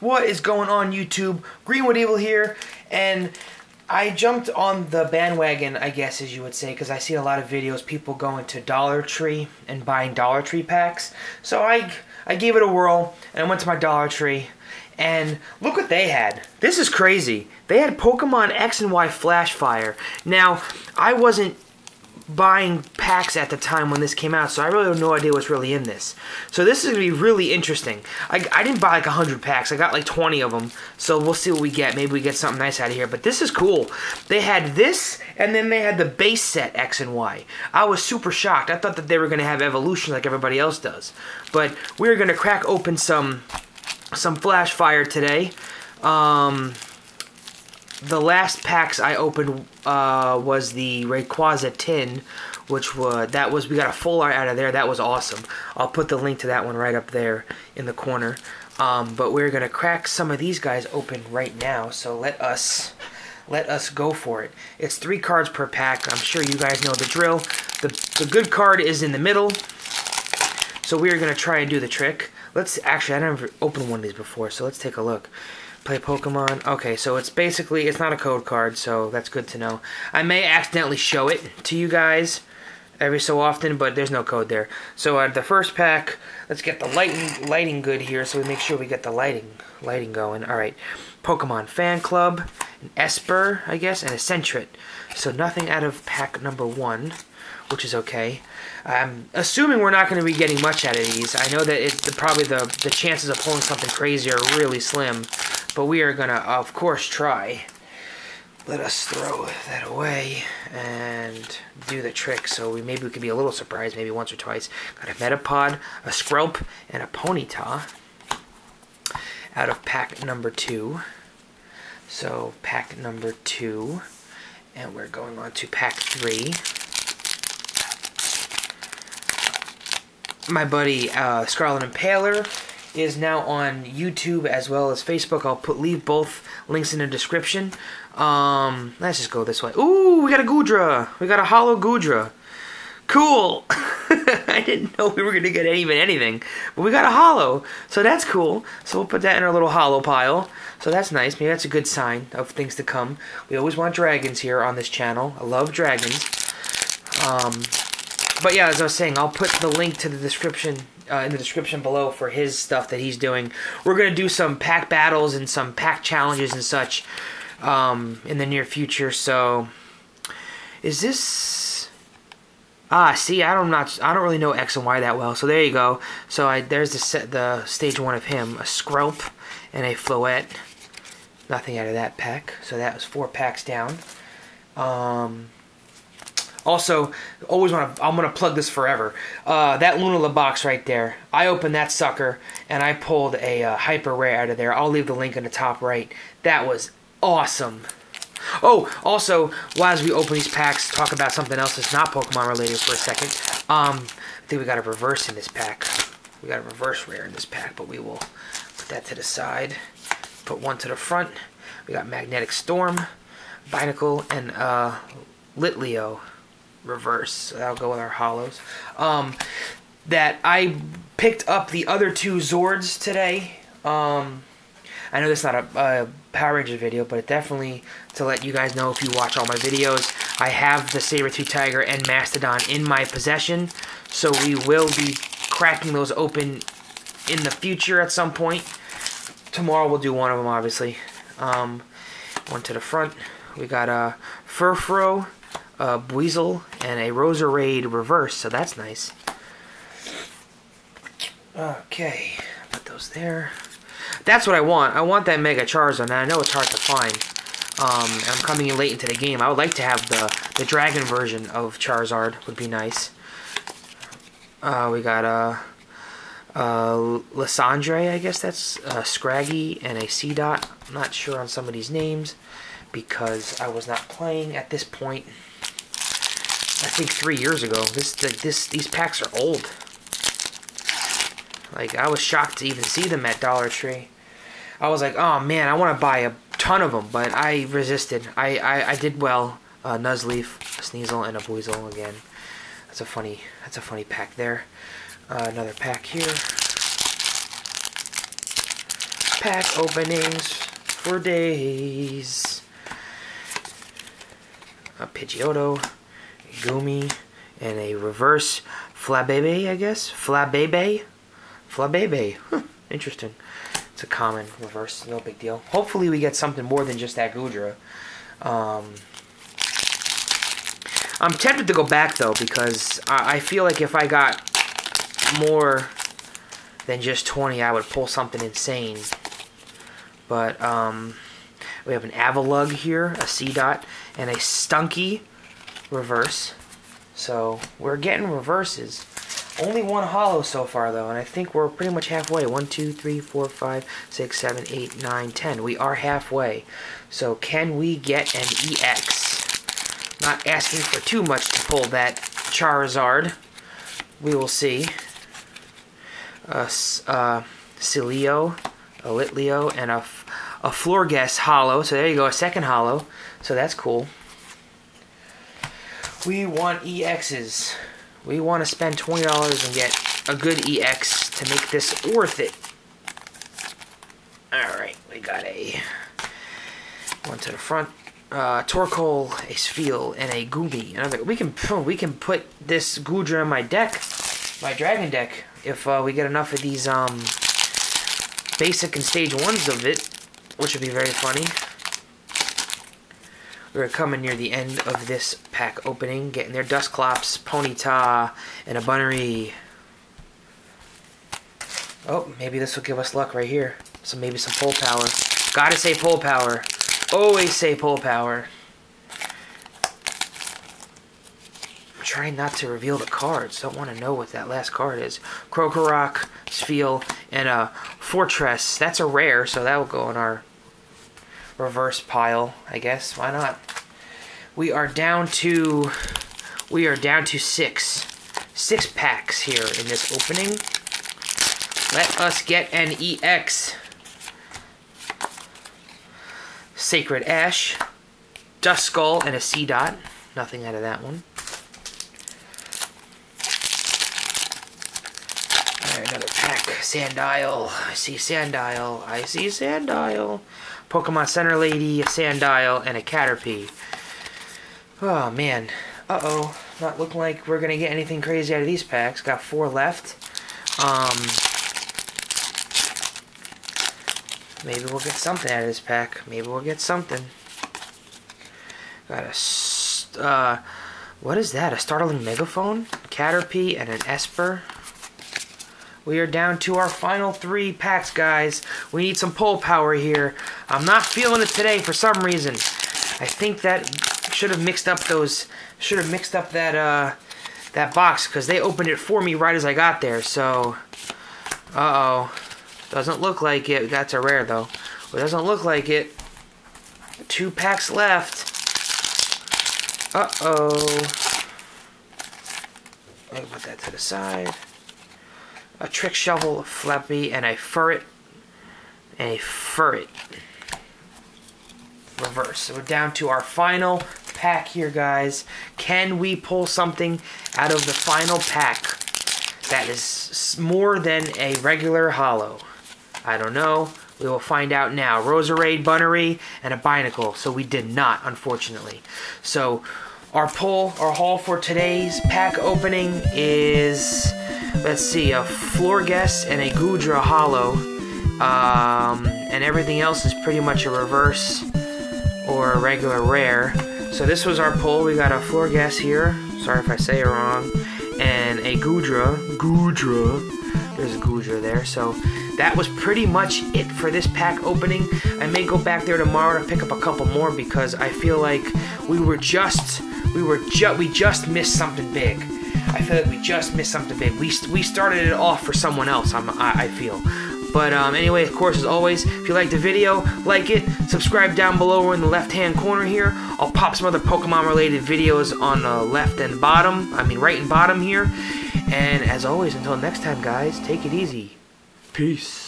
What is going on YouTube? GreenWitEVIL here, and I jumped on the bandwagon, I guess as you would say, because I see a lot of videos people going to Dollar Tree and buying Dollar Tree packs. So I I gave it a whirl, and I went to my Dollar Tree, and look what they had. This is crazy. They had Pokemon X and Y Flashfire. Now, I wasn't buying packs at the time when this came out, so I really have no idea what's really in this. So this is going to be really interesting. I, I didn't buy like 100 packs. I got like 20 of them, so we'll see what we get. Maybe we get something nice out of here, but this is cool. They had this, and then they had the base set X and Y. I was super shocked. I thought that they were going to have evolution like everybody else does. But we're going to crack open some some Flashfire today. Um, the last packs I opened uh, was the Rayquaza tin, which was that was we got a full art out of there. That was awesome. I'll put the link to that one right up there in the corner. Um, but we're gonna crack some of these guys open right now. So let us let us go for it. It's three cards per pack. I'm sure you guys know the drill. The the good card is in the middle. So we are gonna try and do the trick. Let's actually I never opened one of these before, so let's take a look play Pokemon. Okay, so it's basically, it's not a code card, so that's good to know. I may accidentally show it to you guys every so often, but there's no code there. So uh, the first pack, let's get the lighting lighting good here, so we make sure we get the lighting lighting going. All right, Pokemon Fan Club, an Espurr, I guess, and a Sentret. So nothing out of pack number one, which is okay. I'm assuming we're not going to be getting much out of these. I know that it's the, probably the the chances of pulling something crazy are really slim. But we are going to, of course, try. Let us throw that away and do the trick. So we maybe we could be a little surprised, maybe once or twice. Got a Metapod, a Skrelp, and a Ponyta out of pack number two. So pack number two. And we're going on to pack three. My buddy uh, Scarlet Impaler is now on YouTube as well as Facebook. I'll put leave both links in the description. Um, let's just go this way. Ooh, we got a Goodra. We got a hollow Goodra. Cool. I didn't know we were gonna get even anything, but we got a hollow. so that's cool. So we'll put that in our little hollow pile. So that's nice. Maybe that's a good sign of things to come. We always want dragons here on this channel. I love dragons. Um, but yeah, as I was saying, I'll put the link to the description uh, in the description below for his stuff that he's doing. We're gonna do some pack battles and some pack challenges and such um, in the near future. So, is this? Ah, see, I don't not I don't really know X and Y that well. So there you go. So I there's the set the stage one of him, a Skrelp and a Floette. Nothing out of that pack. So that was four packs down. Um, also, always want to. I'm gonna plug this forever. Uh, that Lunala box right there. I opened that sucker and I pulled a uh, hyper rare out of there. I'll leave the link in the top right. That was awesome. Oh, also, while as we open these packs, talk about something else that's not Pokemon related for a second. Um, I think we got a reverse in this pack. We got a reverse rare in this pack, but we will put that to the side. Put one to the front. We got Magnetic Storm, Binacle, and uh, Litleo reverse. That'll go with our hollows. Um, that I picked up the other two Zords today. Um, I know this is not a, a Power Rangers video, but definitely to let you guys know if you watch all my videos, I have the Saber-Tooth Tiger and Mastodon in my possession, so we will be cracking those open in the future at some point. Tomorrow we'll do one of them, obviously. Um, one to the front. We got a Furfrou, a Buizel, and a Roserade reverse, so that's nice. Okay, put those there. That's what I want. I want that Mega Charizard, and I know it's hard to find. Um, I'm coming in late into the game. I would like to have the, the Dragon version of Charizard. Would be nice. Uh, we got a, uh, Lysandre, I guess that's a Scraggy, and a Seedot. I'm not sure on some of these names because I was not playing at this point. I think three years ago. This, this, these packs are old. Like I was shocked to even see them at Dollar Tree. I was like, oh man, I want to buy a ton of them, but I resisted. I I, I did well. Uh, Nuzleaf, a Sneasel, and a Buizel again. That's a funny. That's a funny pack there. Uh, another pack here. pack openings for days. A Pidgeotto, Goomy, and a reverse Flabebe, I guess? Flabebe? Flabebe. Huh, interesting. It's a common reverse, no big deal. Hopefully we get something more than just that Goodra. Um, I'm tempted to go back though because I, I feel like if I got more than just 20, I would pull something insane. But um, we have an Avalugg here, a Seedot, and a Stunky reverse. So we're getting reverses. Only one hollow so far though, and I think we're pretty much halfway. One, two, three, four, five, six, seven, eight, nine, ten. We are halfway. So can we get an EX? Not asking for too much to pull that Charizard. We will see. Uh, uh, Cilio, a Litleo, and a, a Florges hollow. So there you go, a second hollow. So that's cool. We want EXs. We want to spend $20 and get a good EX to make this worth it. Alright, we got a one to the front. Uh, Torkoal, a Spheal, and a Goomy. Another, we can we can put this Goodra in my deck, my Dragon deck, if uh, we get enough of these um, basic and stage ones of it, which would be very funny. We're coming near the end of this pack opening, getting their Dusclops, Ponyta, and a Bunnelby. Oh, maybe this will give us luck right here. So maybe some pull power. Gotta say pull power. Always say pull power. I'm trying not to reveal the cards. Don't want to know what that last card is. Krokorok, Spheal, and a Forretress. That's a rare, so that will go in our reverse pile, I guess. Why not? We are down to we are down to six. Six packs here in this opening. Let us get an EX. Sacred Ash, Duskull, and a Seedot. Nothing out of that one. Alright, another pack. Sandile. I see Sandile. I see Sandile. Pokemon Center Lady, Sandile, and a Caterpie. Oh, man. Uh-oh. Not looking like we're going to get anything crazy out of these packs. Got four left. Um, maybe we'll get something out of this pack. Maybe we'll get something. Got a... Uh, what is that? A startling megaphone? Caterpie and an Espurr. We are down to our final three packs, guys. We need some pull power here. I'm not feeling it today for some reason. I think that should have mixed up those, should have mixed up that, uh, that box because they opened it for me right as I got there. So, uh-oh. Doesn't look like it. That's a rare, though. It doesn't look like it. Two packs left. Uh-oh. Let me put that to the side a trick shovel, a flappy, and a furret, and a furret. Reverse. So we're down to our final pack here, guys. Can we pull something out of the final pack that is more than a regular hollow? I don't know. We will find out now. Roserade, Bunnelby, and a Binacle. So we did not, unfortunately. So our pull, our haul for today's pack opening is let's see, a floor Florges and a Goodra Hollow. Um, and everything else is pretty much a reverse or a regular rare. So this was our pull. We got a floor Florges here. Sorry if I say it wrong. And a Goodra. Goodra. There's a Goodra there. So that was pretty much it for this pack opening. I may go back there tomorrow to pick up a couple more because I feel like we were just we were just we just missed something big. I feel like we just missed something big. We, we started it off for someone else, I'm, I, I feel. But um, anyway, of course, as always, if you liked the video, like it, subscribe down below or in the left-hand corner here. I'll pop some other Pokemon-related videos on the left and bottom, I mean right and bottom here. And as always, until next time, guys, take it easy. Peace.